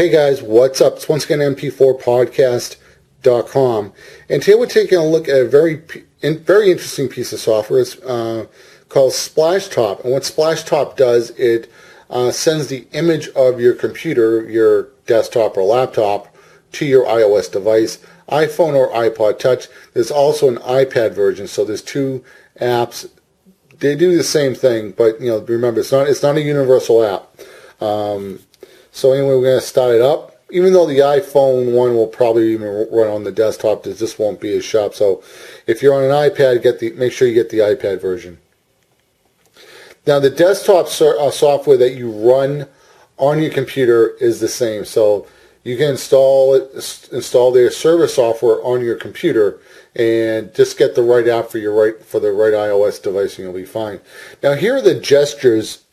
Hey guys, what's up? It's once again MP4podcast.com. And today we're taking a look at a very very interesting piece of software. It's uh, called Splashtop. And what Splashtop does, it uh, sends the image of your computer, your desktop or laptop, to your iOS device, iPhone or iPod Touch. There's also an iPad version, so there's two apps. They do the same thing, but you know, remember, it's not it's not a universal app. Um, so anyway, we're going to start it up. Even though the iPhone one will probably even run on the desktop, this just won't be as sharp. So if you're on an iPad, get the make sure you get the iPad version. Now the desktop uh, software that you run on your computer is the same. So you can install it, install their server software on your computer and just get the right app for your right for the right iOS device and you'll be fine. Now here are the gestures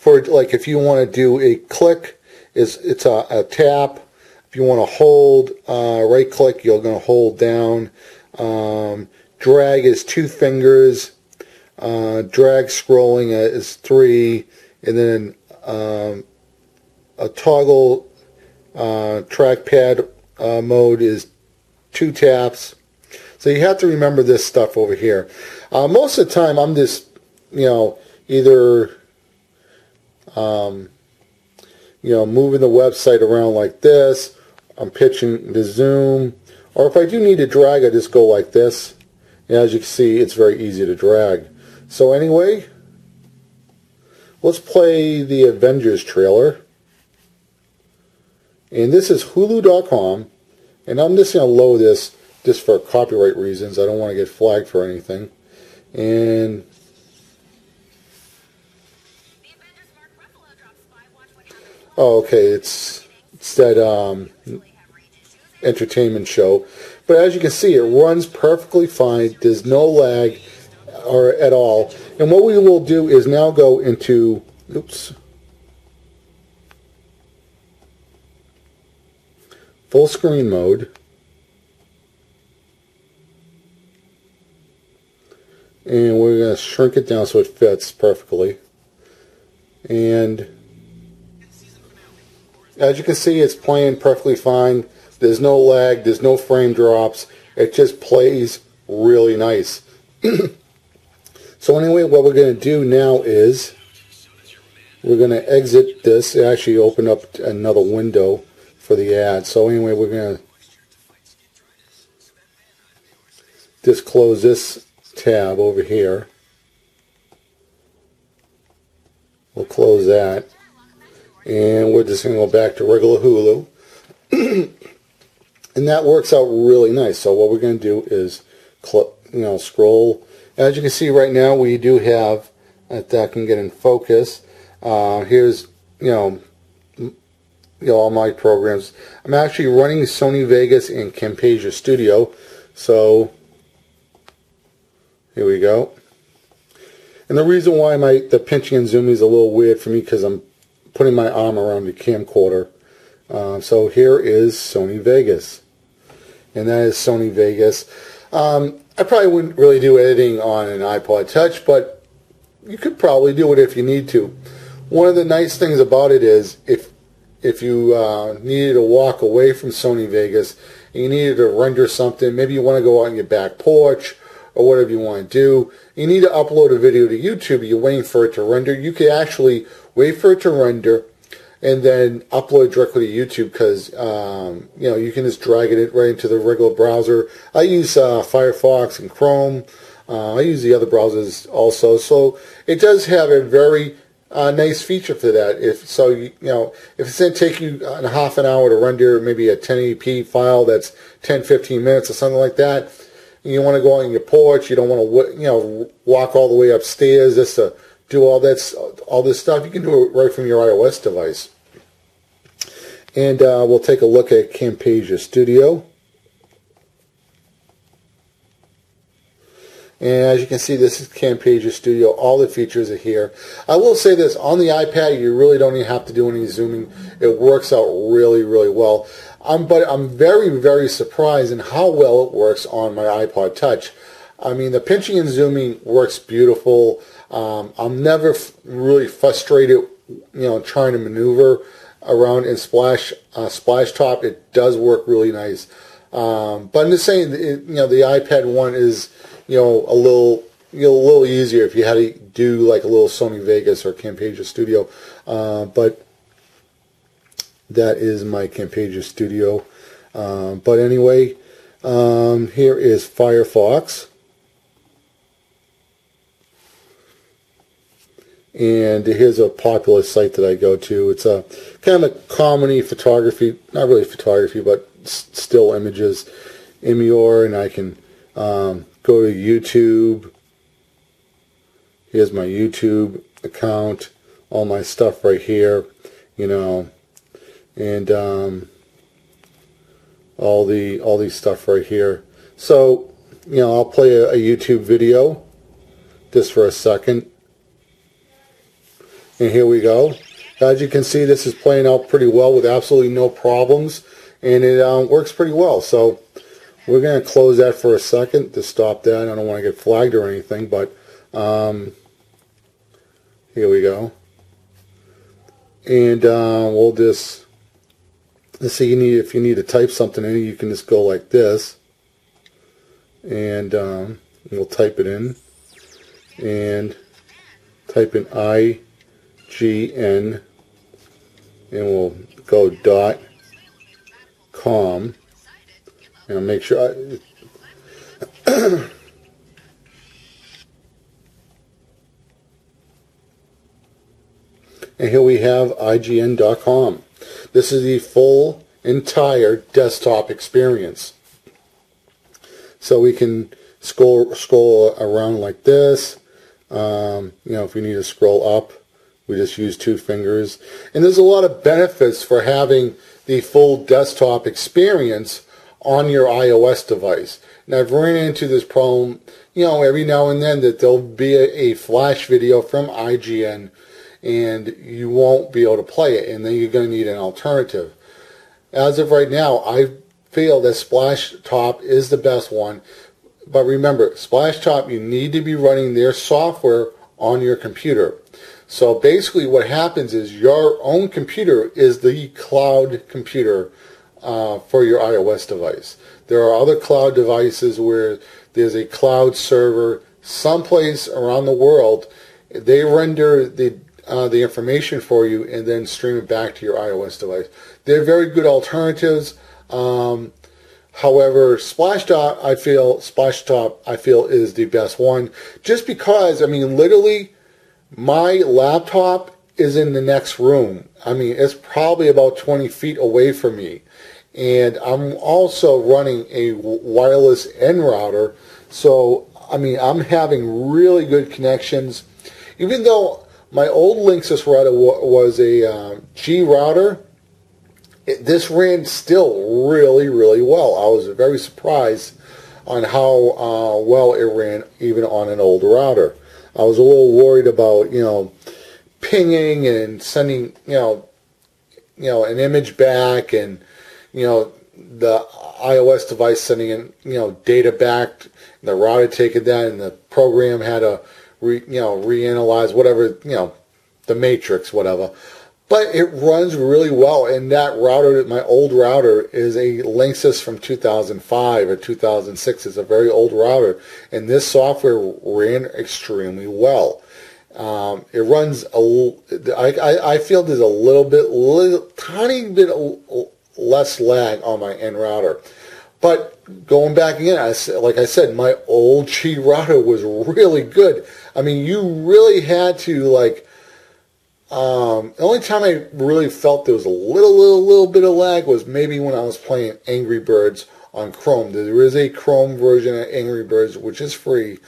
for like if you want to do a click, is it's a, a, tap. If you want to hold, uh, right click, you're going to hold down. Um, drag is two fingers. Uh, drag scrolling is three, and then um, a toggle uh, trackpad uh, mode is two taps. So you have to remember this stuff over here. Uh, most of the time, I'm just, you know, either um, you know, moving the website around like this. I'm pitching the zoom. Or if I do need to drag, I just go like this. And as you can see, it's very easy to drag. So anyway, let's play the Avengers trailer. And this is Hulu.com. And I'm just going to load this just for copyright reasons. I don't want to get flagged for anything. And Oh, okay. It's it's that um, entertainment show. But as you can see, it runs perfectly fine. There's no lag or at all. And what we will do is now go into oops full screen mode. And we're going to shrink it down so it fits perfectly. And as you can see, it's playing perfectly fine. There's no lag. There's no frame drops. It just plays really nice. so anyway, what we're going to do now is we're going to exit this. Actually open up another window for the ad. So anyway, we're going to just close this tab over here. We'll close that and we're just going to go back to regular Hulu. and that works out really nice. So what we're going to do is, you know, scroll. As you can see right now, we do have, if that can get in focus, uh, here's, you know, you know, all my programs. I'm actually running Sony Vegas and Camtasia Studio. So, here we go. And the reason why my the pinching and zooming is a little weird for me because I'm putting my arm around the camcorder. Uh, so here is Sony Vegas. And that is Sony Vegas. Um, I probably wouldn't really do editing on an iPod Touch, but you could probably do it if you need to. One of the nice things about it is if if you uh, needed to walk away from Sony Vegas and you needed to render something, maybe you want to go out on your back porch or whatever you want to do, you need to upload a video to YouTube, you're waiting for it to render, you could actually wait for it to render, and then upload directly to YouTube because um, you know you can just drag it right into the regular browser. I use uh, Firefox and Chrome. Uh, I use the other browsers also, so it does have a very uh, nice feature for that. If so, you, you know if it's going to take you a half an hour to render maybe a 1080p file that's 10, 15 minutes or something like that, you want to go on your porch, you don't want to you know walk all the way upstairs just to do all that all this stuff. You can do it right from your iOS device. And uh, we'll take a look at Camtasia Studio. And as you can see, this is Camtasia Studio. All the features are here. I will say this, on the iPad, you really don't even have to do any zooming. It works out really, really well. But I'm very, very surprised in how well it works on my iPod Touch. I mean, the pinching and zooming works beautiful. Um, I'm never really frustrated, you know, trying to maneuver. around in Splash uh, Splash Top, it does work really nice. Um, but I'm just saying, it, you know, the iPad one is, you know, a little, you know, a little easier if you had to do like a little Sony Vegas or Camtasia Studio. Uh, but that is my Camtasia Studio. Um, but anyway, um, here is Firefox. And here's a popular site that I go to. It's a kind of a comedy photography, not really photography, but still images, Imgur, and I can um, go to YouTube. Here's my YouTube account, all my stuff right here, you know, and um, all the all these stuff right here. So, you know, I'll play a, a YouTube video just for a second. And here we go. As you can see, this is playing out pretty well with absolutely no problems. And it um, works pretty well. So we're going to close that for a second to stop that. I don't want to get flagged or anything, but um, here we go. And uh, we'll just, let's see, you need, if you need to type something in, you can just go like this. And um, we'll type it in. And type in I gn and we'll go dot com. And I'll make sure I, and here we have ign.com this is the full entire desktop experience. So we can scroll scroll around like this. Um, you know if we need to scroll up we just use two fingers. And there's a lot of benefits for having the full desktop experience on your iOS device. And I've run into this problem, you know, every now and then that there'll be a, a flash video from IGN and you won't be able to play it and then you're going to need an alternative. As of right now, I feel that Splash Top is the best one. But remember, Splash Top, you need to be running their software on your computer. So basically what happens is your own computer is the cloud computer uh, for your iOS device. There are other cloud devices where there's a cloud server someplace around the world. They render the uh, the information for you and then stream it back to your iOS device. They're very good alternatives. Um, however, Splashtop, I feel Splashtop, I feel is the best one, just because I mean, literally my laptop is in the next room. I mean, it's probably about 20 feet away from me. And I'm also running a wireless N router. So, I mean, I'm having really good connections. Even though my old Linksys router was a uh, G router, it, this ran still really, really well. I was very surprised on how uh, well it ran even on an old router. I was a little worried about, you know, pinging and sending, you know, you know, an image back and, you know, the iOS device sending in, you know, data back, the router taking that, and the program had to, re, you know, reanalyze whatever, you know, the matrix, whatever. But it runs really well, and that router, my old router, is a Linksys from 2005 or 2006. It's a very old router, and this software ran extremely well. Um, it runs a, I, I, I feel there's a little bit, little, tiny bit less lag on my N router. But going back again, I, like I said, my old G router was really good. I mean, you really had to like um, the only time I really felt there was a little, little, little bit of lag was maybe when I was playing Angry Birds on Chrome. There is a Chrome version of Angry Birds which is free,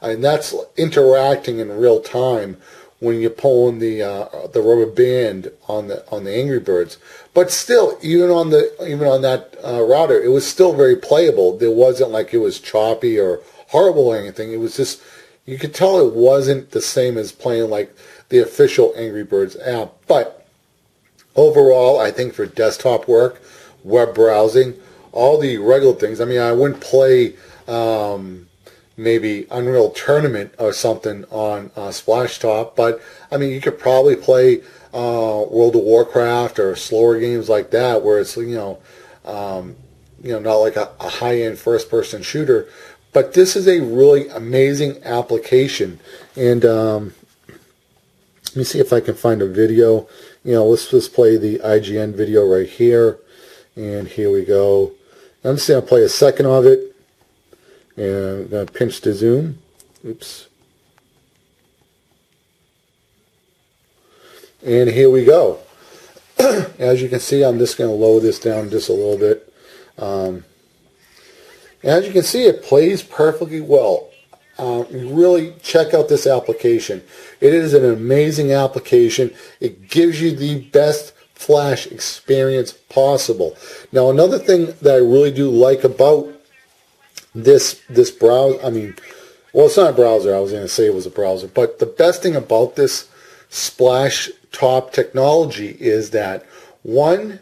and that's interacting in real time when you're pulling the uh, the rubber band on the on the Angry Birds. But still, even on the even on that uh, router, it was still very playable. There wasn't like it was choppy or horrible or anything. It was just you could tell it wasn't the same as playing like the official Angry Birds app. But overall, I think for desktop work, web browsing, all the regular things. I mean, I wouldn't play, um, maybe Unreal Tournament or something on uh, Splashtop. But I mean, you could probably play uh, World of Warcraft or slower games like that, where it's you know, um, you know, not like a, a high-end first-person shooter. But this is a really amazing application, and um, let me see if I can find a video. You know, let's just play the IGN video right here, and here we go. I'm just going to play a second of it, and I'm going to pinch to zoom. Oops. And here we go. As you can see, I'm just going to lower this down just a little bit. Um, as you can see, it plays perfectly well. Uh, really check out this application. It is an amazing application. It gives you the best Flash experience possible. Now, another thing that I really do like about this this browser, I mean, well, it's not a browser. I was going to say it was a browser, but the best thing about this Splash Top technology is that one,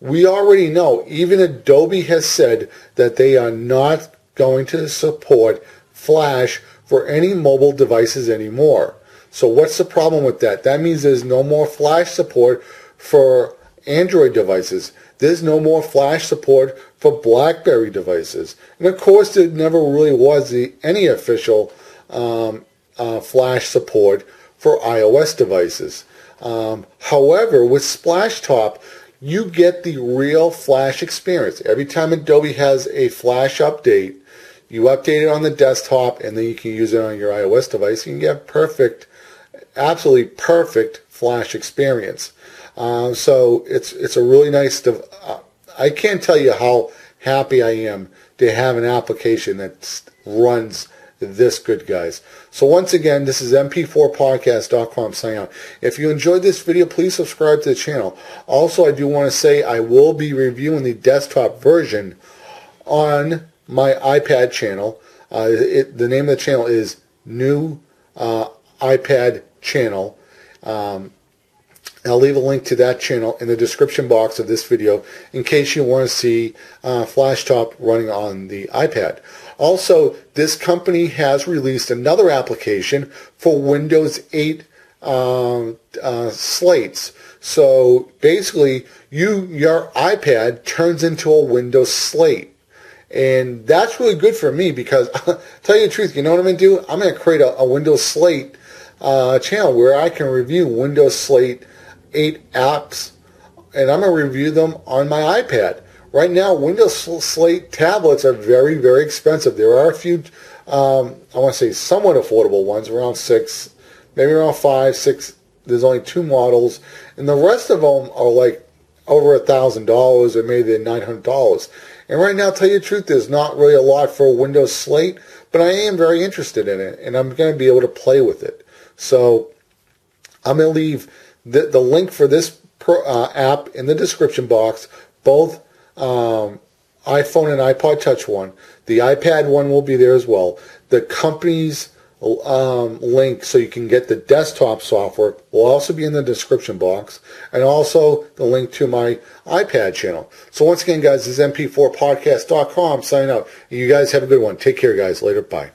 we already know, even Adobe has said that they are not going to support Flash for any mobile devices anymore. So what's the problem with that? That means there's no more Flash support for Android devices. There's no more flash support for BlackBerry devices. And of course, there never really was the, any official um, uh, flash support for iOS devices. Um, however, with Splashtop, you get the real flash experience. Every time Adobe has a flash update, you update it on the desktop and then you can use it on your iOS device. You can get perfect, absolutely perfect flash experience. Uh, so it's it's a really nice. uh, I can't tell you how happy I am to have an application that runs this good, guys. So once again, this is mp4podcast.com signing out. If you enjoyed this video, please subscribe to the channel. Also, I do want to say I will be reviewing the desktop version on my iPad channel. Uh, it, the name of the channel is New uh, iPad Channel. Um, I'll leave a link to that channel in the description box of this video in case you want to see uh, Flashtop running on the iPad. Also, this company has released another application for Windows 8 um, uh, slates. So basically, you your iPad turns into a Windows slate. And that's really good for me because, tell you the truth, you know what I'm going to do? I'm going to create a, a Windows Slate uh, channel where I can review Windows Slate eight apps, and I'm going to review them on my iPad. Right now, Windows Slate tablets are very, very expensive. There are a few, um, I want to say somewhat affordable ones, around six, maybe around five, six. There's only two models, and the rest of them are like over a thousand dollars or maybe nine hundred dollars. And right now, tell you the truth, there's not really a lot for a Windows Slate, but I am very interested in it, and I'm going to be able to play with it. So I'm going to leave the, the link for this uh, app in the description box, both um, iPhone and iPod Touch one. The iPad one will be there as well. The company's um, link so you can get the desktop software will also be in the description box and also the link to my iPad channel. So once again, guys, this is mp4podcast.com signing out. You guys have a good one. Take care, guys. Later. Bye.